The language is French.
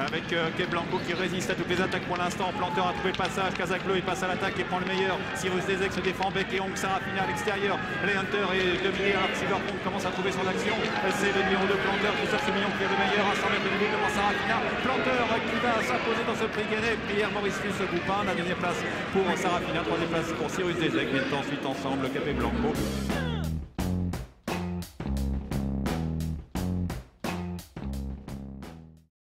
avec euh, Blanco qui résiste à toutes les attaques pour l'instant. Planteur a trouvé le passage. Casaclo il passe à l'attaque et prend le meilleur. Cyrus Dezek se défend. Beck et Hong Sarafina à l'extérieur. Les Hunter est dominé alors Cyberpunk commence à trouver son action. C'est le numéro de Planteur. Christophe Semillon qui est le meilleur. À 100 mètres de devant Sarafina. Planteur qui va s'imposer dans ce prix gagné. Pierre Maurice Fus Goupin. La deuxième place pour Sarafina. Troisième place pour Cyrus Dezek. Viennent ensuite ensemble Capé Blanco.